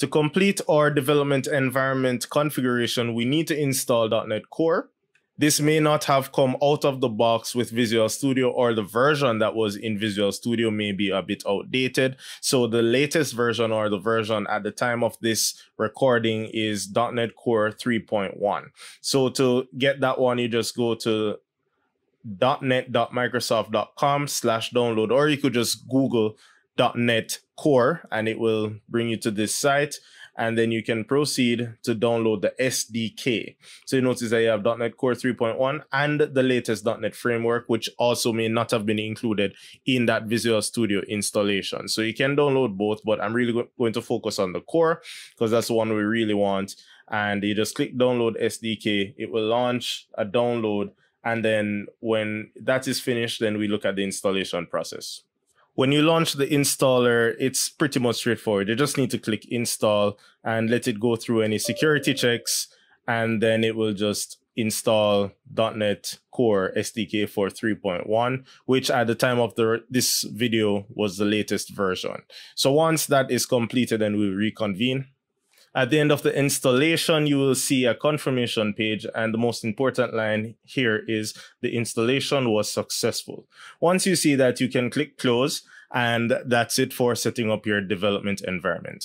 To complete our development environment configuration, we need to install .NET Core. This may not have come out of the box with Visual Studio or the version that was in Visual Studio may be a bit outdated. So the latest version or the version at the time of this recording is .NET Core 3.1. So to get that one, you just go to dotnet.microsoft.com slash download, or you could just Google .NET Core and it will bring you to this site and then you can proceed to download the SDK. So you notice that you have .NET Core 3.1 and the latest .NET framework, which also may not have been included in that Visual Studio installation. So you can download both, but I'm really going to focus on the core because that's the one we really want. And you just click download SDK, it will launch a download. And then when that is finished, then we look at the installation process when you launch the installer, it's pretty much straightforward. You just need to click install and let it go through any security checks, and then it will just install .NET Core SDK for 3.1, which at the time of the this video was the latest version. So once that is completed, then we'll reconvene. At the end of the installation, you will see a confirmation page. And the most important line here is the installation was successful. Once you see that, you can click close and that's it for setting up your development environment.